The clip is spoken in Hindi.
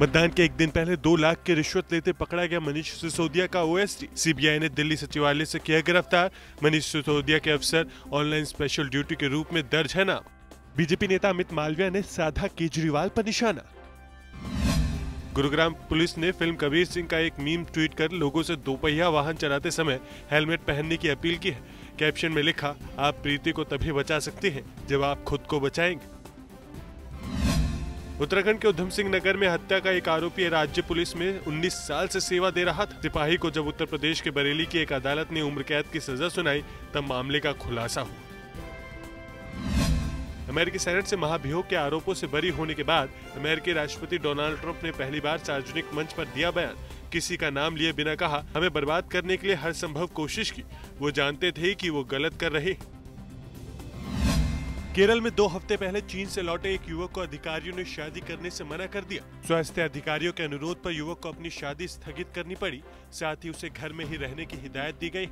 मतदान के एक दिन पहले दो लाख की रिश्वत लेते पकड़ा गया मनीष सिसोदिया का ओएसडी सीबीआई ने दिल्ली सचिवालय से किया गिरफ़्तार। मनीष सिसोदिया के अफसर ऑनलाइन स्पेशल ड्यूटी के रूप में दर्ज है नाम बीजेपी नेता अमित मालविया ने साधा केजरीवाल पर निशाना। गुरुग्राम पुलिस ने फ़िल्म कबीर सिंह का एक मीम ट्वीट कर लोगों से दोपहिया वाहन चलाते समय हेलमेट पहनने की अपील की है। कैप्शन में लिखा, आप प्रीति को तभी बचा सकते हैं जब आप खुद को बचाएँगे। उत्तराखंड के उधम सिंह नगर में हत्या का एक आरोपी राज्य पुलिस में 19 साल से सेवा दे रहा था। सिपाही को जब उत्तर प्रदेश के बरेली की एक अदालत ने उम्र कैद की सजा सुनाई, तब मामले का खुलासा हुआ। अमेरिकी सेनेट से महाभियोग के आरोपों से बरी होने के बाद अमेरिकी राष्ट्रपति डोनाल्ड ट्रंप ने पहली बार सार्वजनिक मंच पर दिया बयान। किसी का नाम लिए बिना कहा, हमें बर्बाद करने के लिए हर संभव कोशिश की। वो जानते थे कि वो गलत कर रहे केरल में दो हफ़्ते पहले चीन से लौटे एक युवक को अधिकारियों ने शादी करने से मना कर दिया। स्वास्थ्य अधिकारियों के अनुरोध पर युवक को अपनी शादी स्थगित करनी पड़ी। साथ ही उसे घर में ही रहने की हिदायत दी गई।